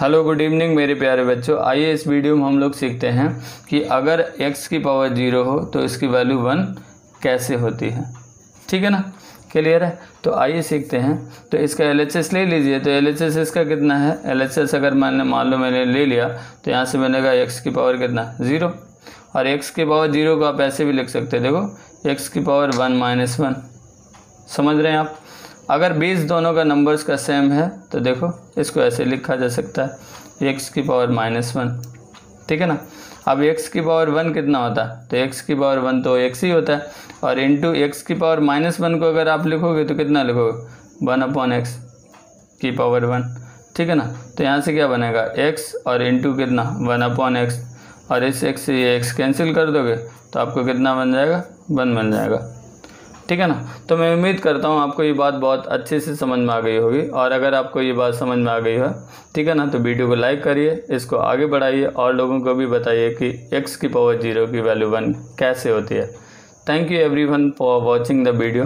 Hello good evening मेरे प्यारे बच्चों। आइए इस वीडियो में हम लोग सीखते हैं कि अगर x की पावर ज़ीरो हो तो इसकी वैल्यू वन कैसे होती है। ठीक है ना? क्लियर है? तो आइए सीखते हैं। तो इसका एलएचएस ले लीजिए। तो एलएचएस इसका कितना है? एलएचएस अगर मैंने, मान लो मैंने ले लिया तो यहाँ से बनेगा एक्स की पावर कितना? ज़ीरो और एक्स की पावर ज़ीरो को आप ऐसे भी लिख सकते हैं। देखो एक्स की पावर वन माइनस वन समझ रहे हैं आप? अगर बीस दोनों का नंबर्स का सेम है तो देखो, इसको ऐसे लिखा जा सकता है एक्स की पावर माइनस वन ठीक है ना? अब एक्स की पावर वन कितना होता? है तो एक्स की पावर वन तो एक्स ही होता है, और इंटू एक्स की पावर माइनस वन को अगर आप लिखोगे तो कितना लिखोगे? वन अपॉन एक्स की पावर वन ठीक है ना? तो यहाँ से क्या बनेगा? एक्स और इंटू कितना? वन अपॉन एक्स और इस एक्स से ये एक्स कैंसिल कर दोगे तो आपको कितना बन जाएगा? वन बन जाएगा। ठीक है ना? तो मैं उम्मीद करता हूँ आपको ये बात बहुत अच्छे से समझ में आ गई होगी और अगर आपको ये बात समझ में आ गई है, ठीक है ना? तो वीडियो को लाइक करिए, इसको आगे बढ़ाइए और लोगों को भी बताइए कि एक्स की पावर ज़ीरो की वैल्यू वन कैसे होती है। Thank you everyone for watching the video